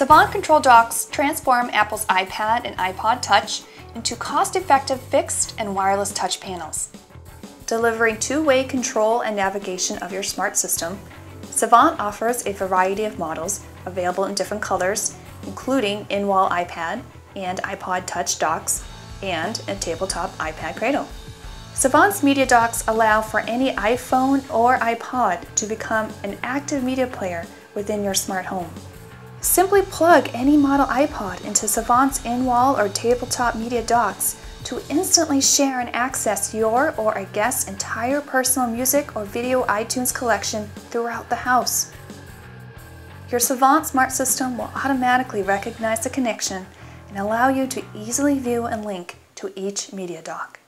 Savant Control Docks transform Apple's iPad and iPod Touch into cost-effective fixed and wireless touch panels. Delivering two-way control and navigation of your smart system, Savant offers a variety of models available in different colors, including in-wall iPad and iPod Touch docks and a tabletop iPad Cradle. Savant's media docks allow for any iPhone or iPod to become an active media player within your smart home. Simply plug any model iPod into Savant's in-wall or tabletop media docks to instantly share and access your or a guest's entire personal music or video iTunes collection throughout the house. Your Savant smart system will automatically recognize the connection and allow you to easily view and link to each media dock.